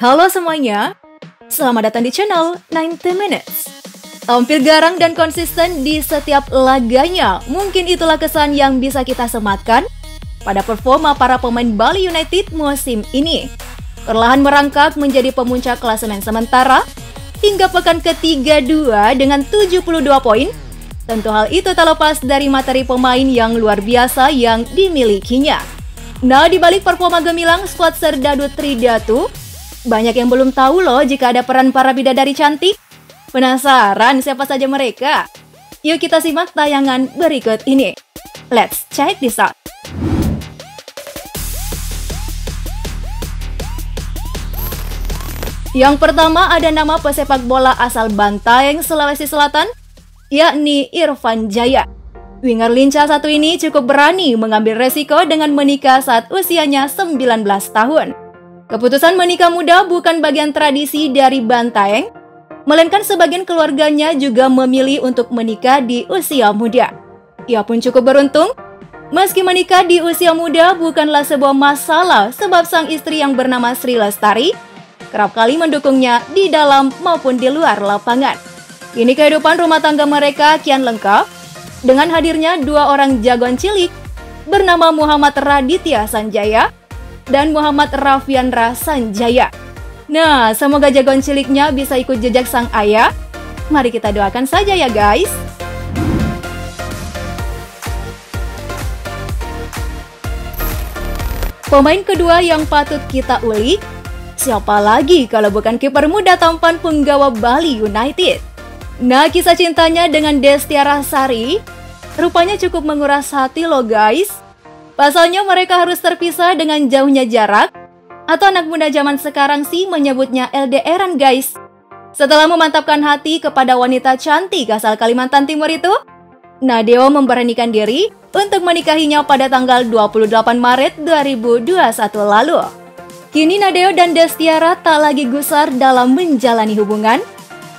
Halo semuanya, selamat datang di channel 90 Minutes. Tampil garang dan konsisten di setiap laganya, mungkin itulah kesan yang bisa kita sematkan pada performa para pemain Bali United musim ini. Perlahan merangkak menjadi pemuncak klasemen sementara hingga pekan ke-32 dengan 72 poin. Tentu hal itu tak lepas dari materi pemain yang luar biasa yang dimilikinya. Nah, di balik performa gemilang skuad Serdadu Tridatu, banyak yang belum tahu loh jika ada peran para bidadari cantik. Penasaran siapa saja mereka? Yuk kita simak tayangan berikut ini. Let's check this out. Yang pertama ada nama pesepak bola asal Bantaeng, Sulawesi Selatan, yakni Irfan Jaya. Winger lincah satu ini cukup berani mengambil resiko dengan menikah saat usianya 19 tahun. Keputusan menikah muda bukan bagian tradisi dari Bantaeng, melainkan sebagian keluarganya juga memilih untuk menikah di usia muda. Ia pun cukup beruntung, meski menikah di usia muda bukanlah sebuah masalah sebab sang istri yang bernama Sri Lestari kerap kali mendukungnya di dalam maupun di luar lapangan. Kini kehidupan rumah tangga mereka kian lengkap dengan hadirnya dua orang jagoan cilik bernama Muhammad Raditya Sanjaya dan Muhammad Rafiandra Sanjaya. Nah, semoga jagoan ciliknya bisa ikut jejak sang ayah. Mari kita doakan saja ya guys. Pemain kedua yang patut kita ulik Siapa lagi kalau bukan kiper muda tampan penggawa Bali United? Nah, kisah cintanya dengan Destiara Sari rupanya cukup menguras hati loh guys. Pasalnya mereka harus terpisah dengan jauhnya jarak, atau anak muda zaman sekarang sih menyebutnya LDRan guys. Setelah memantapkan hati kepada wanita cantik asal Kalimantan Timur itu, Nadeo memberanikan diri untuk menikahinya pada tanggal 28 Maret 2021 lalu. Kini Nadeo dan Destiara tak lagi gusar dalam menjalani hubungan,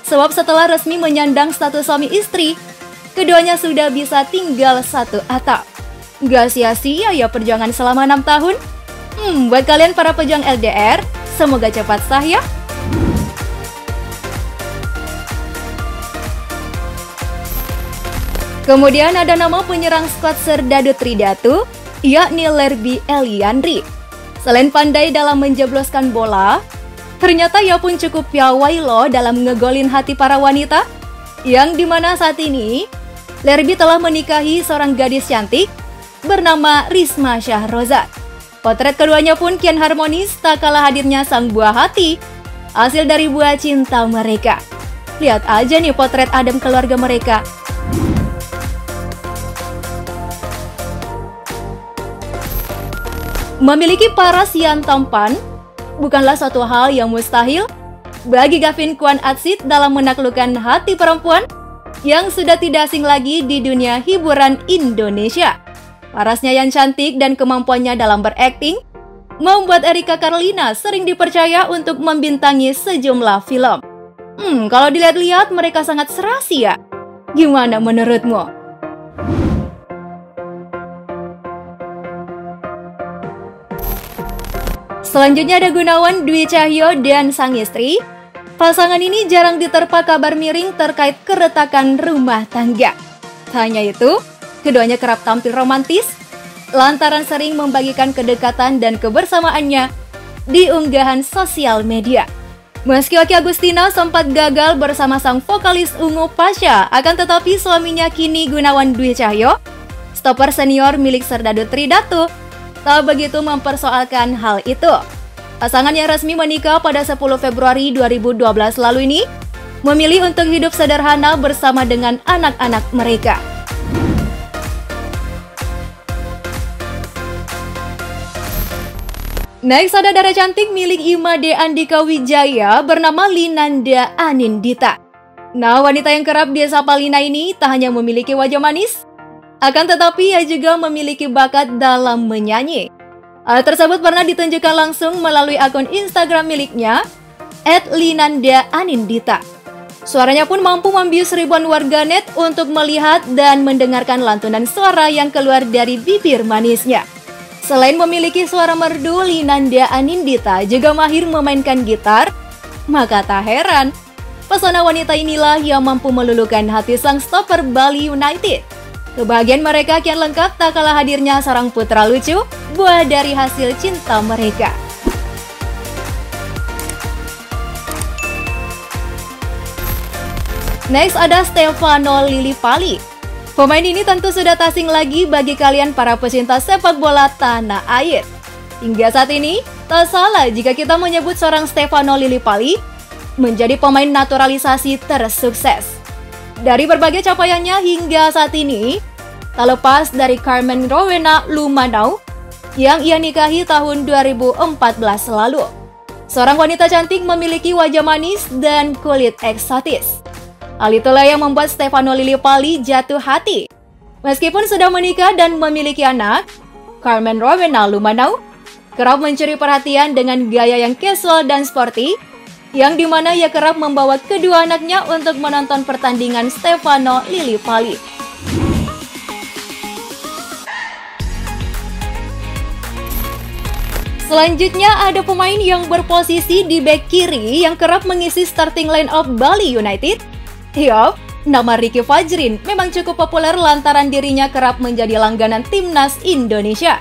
sebab setelah resmi menyandang status suami istri, keduanya sudah bisa tinggal satu atap. Gak sia-sia ya perjuangan selama enam tahun? Hmm, buat kalian para pejuang LDR, semoga cepat sah ya. Kemudian ada nama penyerang skuad Serdadu Tridatu, yakni Lerby Eliandri. Selain pandai dalam menjebloskan bola, ternyata ia pun cukup piawai loh dalam ngegolin hati para wanita. Yang di mana saat ini, Lerby telah menikahi seorang gadis cantik bernama Risma Syahroza. Potret keduanya pun kian harmonis tak kalah hadirnya sang buah hati, hasil dari buah cinta mereka. Lihat aja nih potret Adam keluarga mereka. Memiliki paras yang tampan bukanlah suatu hal yang mustahil bagi Gavin Kwan Atsit dalam menaklukkan hati perempuan yang sudah tidak asing lagi di dunia hiburan Indonesia. Parasnya yang cantik dan kemampuannya dalam berakting membuat Erika Carlina sering dipercaya untuk membintangi sejumlah film. Hmm, kalau dilihat-lihat mereka sangat serasi ya. Gimana menurutmu? Selanjutnya ada Gunawan Dwi Cahyo dan sang istri. Pasangan ini jarang diterpa kabar miring terkait keretakan rumah tangga. Hanya itu, keduanya kerap tampil romantis lantaran sering membagikan kedekatan dan kebersamaannya di unggahan sosial media. Meski Oki Agustina sempat gagal bersama sang vokalis Ungu Pasha, akan tetapi suaminya kini Gunawan Dwi Cahyo, stopper senior milik Serdadu Tridatu, tak begitu mempersoalkan hal itu. Pasangan yang resmi menikah pada 10 Februari 2012 lalu ini memilih untuk hidup sederhana bersama dengan anak-anak mereka. Next ada darah cantik milik Imade Andika Wijaya bernama Linanda Anindita. Nah, wanita yang kerap disapa Lina ini tak hanya memiliki wajah manis, akan tetapi ia juga memiliki bakat dalam menyanyi. Hal tersebut pernah ditunjukkan langsung melalui akun Instagram miliknya, @linanda anindita. Suaranya pun mampu membius ribuan warganet untuk melihat dan mendengarkan lantunan suara yang keluar dari bibir manisnya. Selain memiliki suara merdu, Linanda Anindita juga mahir memainkan gitar. Maka tak heran, pesona wanita inilah yang mampu meluluhkan hati sang stopper Bali United. Kebahagiaan mereka kian lengkap tak kalah hadirnya seorang putra lucu, buah dari hasil cinta mereka. Next ada Stefano Lillipali. Pemain ini tentu sudah tasing lagi bagi kalian para pecinta sepak bola tanah air. Hingga saat ini, tak salah jika kita menyebut seorang Stefano Lillipali menjadi pemain naturalisasi tersukses. Dari berbagai capaiannya hingga saat ini, tak lepas dari Carmen Rowena Lumanau yang ia nikahi tahun 2014 lalu. Seorang wanita cantik memiliki wajah manis dan kulit eksotis. Hal itulah yang membuat Stefano Lillipali jatuh hati. Meskipun sudah menikah dan memiliki anak, Carmen Rowena Lumanau kerap mencuri perhatian dengan gaya yang casual dan sporty, yang di mana ia kerap membawa kedua anaknya untuk menonton pertandingan Stefano Lillipali. Selanjutnya ada pemain yang berposisi di back kiri yang kerap mengisi starting line of Bali United, Yup, nama Ricky Fajrin memang cukup populer lantaran dirinya kerap menjadi langganan timnas Indonesia.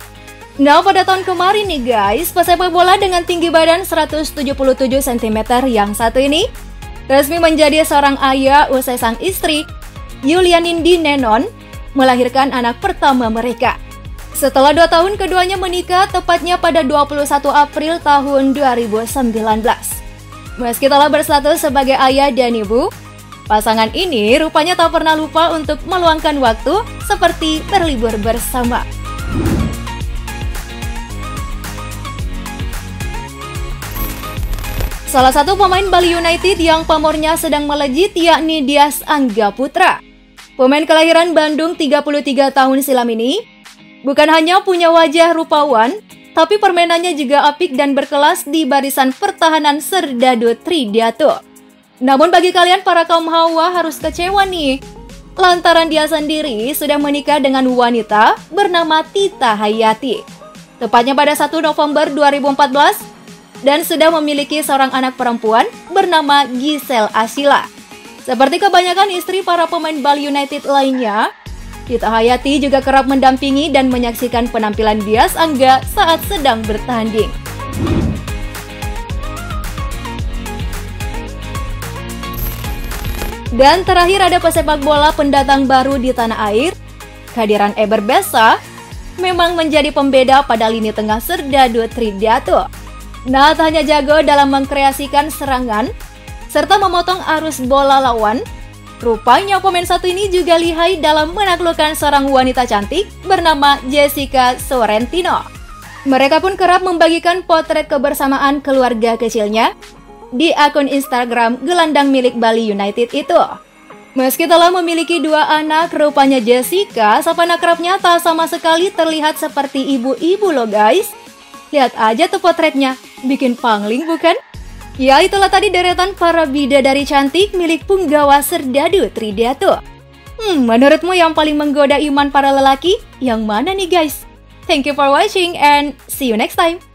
Nah, pada tahun kemarin nih guys, pesepak bola dengan tinggi badan 177 cm yang satu ini resmi menjadi seorang ayah usai sang istri, Yulianindi Nenon, melahirkan anak pertama mereka. Setelah dua tahun keduanya menikah tepatnya pada 21 April tahun 2019. Meski telah berstatus sebagai ayah dan ibu, Pasangan ini rupanya tak pernah lupa untuk meluangkan waktu seperti berlibur bersama. Salah satu pemain Bali United yang pamornya sedang melejit yakni Dias Angga Putra. Pemain kelahiran Bandung 33 tahun silam ini bukan hanya punya wajah rupawan, tapi permainannya juga apik dan berkelas di barisan pertahanan Serdadu Tridiato. Namun bagi kalian para kaum hawa harus kecewa nih. Lantaran dia sendiri sudah menikah dengan wanita bernama Tita Hayati. Tepatnya pada 1 November 2014 dan sudah memiliki seorang anak perempuan bernama Giselle Asila. Seperti kebanyakan istri para pemain Bali United lainnya, Tita Hayati juga kerap mendampingi dan menyaksikan penampilan Dias Angga saat sedang bertanding. Dan terakhir ada pesepak bola pendatang baru di tanah air. Kehadiran Eber Besa memang menjadi pembeda pada lini tengah Serdadu Tridiato. Nah, hanya jago dalam mengkreasikan serangan serta memotong arus bola lawan. Rupanya pemain satu ini juga lihai dalam menaklukkan seorang wanita cantik bernama Jessica Sorrentino. Mereka pun kerap membagikan potret kebersamaan keluarga kecilnya di akun Instagram gelandang milik Bali United itu. Meski telah memiliki dua anak, rupanya Jessica, sapana kerapnya tak sama sekali terlihat seperti ibu-ibu loh guys. Lihat aja tuh potretnya, bikin pangling bukan? Ya itulah tadi deretan para bidadari cantik milik punggawa Serdadu Tridiato. Hmm, menurutmu yang paling menggoda iman para lelaki, yang mana nih guys? Thank you for watching and see you next time.